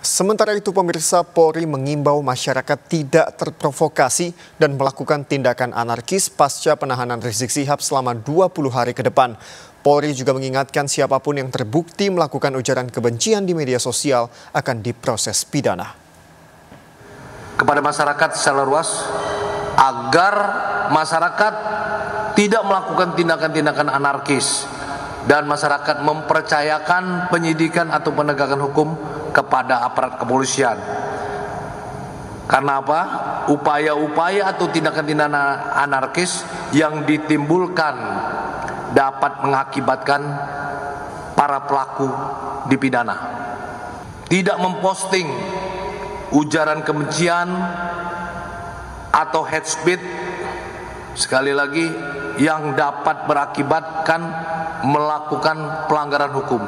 Sementara itu pemirsa Polri mengimbau masyarakat tidak terprovokasi dan melakukan tindakan anarkis pasca penahanan Rizik Sihab selama 20 hari ke depan. Polri juga mengingatkan siapa pun yang terbukti melakukan ujaran kebencian di media sosial akan diproses pidana. Kepada masyarakat secara luas, agar masyarakat tidak melakukan tindakan-tindakan anarkis dan masyarakat mempercayakan penyidikan atau penegakan hukum kepada aparat kepolisian. Karena apa? Upaya-upaya atau tindakan-tindakan anarkis yang ditimbulkan dapat mengakibatkan para pelaku dipidana. Tidak memposting ujaran kebencian atau hate speech sekali lagi yang dapat berakibatkan melakukan pelanggaran hukum.